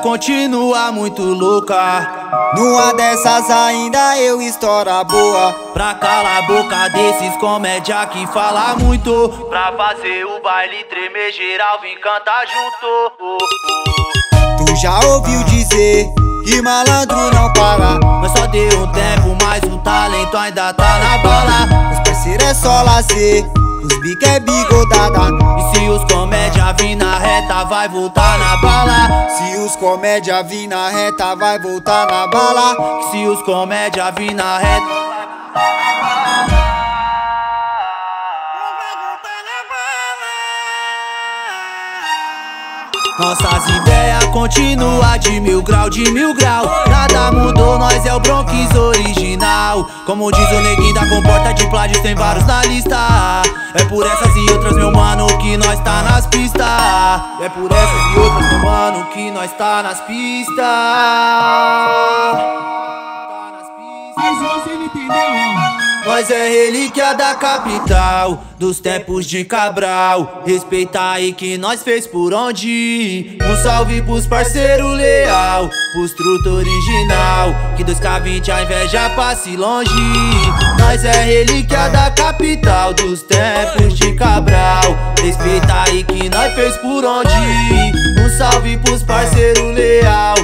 continua muito louca. Numa dessas ainda eu estoura boa. Pra calar a boca desses comédia que fala muito. Pra fazer o baile tremer geral, vem cantar junto. Tu já ouviu dizer que malandro não para? Mas só deu um tempo, mas o talento ainda tá na bala. Os parceiros é só lazer. Os bico é bigodada vai voltar na bala Se os comédia vir na reta vai voltar na bala Se os comédia vir na reta. Nossas ideias continuam de mil grau, de mil grau. Nada mudou, nós é o Bronx original. Como diz o neguinho da comporta É por essas e outras, meu mano, que nós tá nas pistas. É por essas e outras, meu mano, que nós tá nas pistas nós é relíquia da capital, dos tempos de Cabral. Respeita aí que nós fez por onde. Um salve pros parceiro leal, pros truto original. Que 2K20 a inveja passe longe. Nós é relíquia da capital, dos tempos de Cabral. Respeita aí que nós fez por onde. Um salve pros parceiro leal.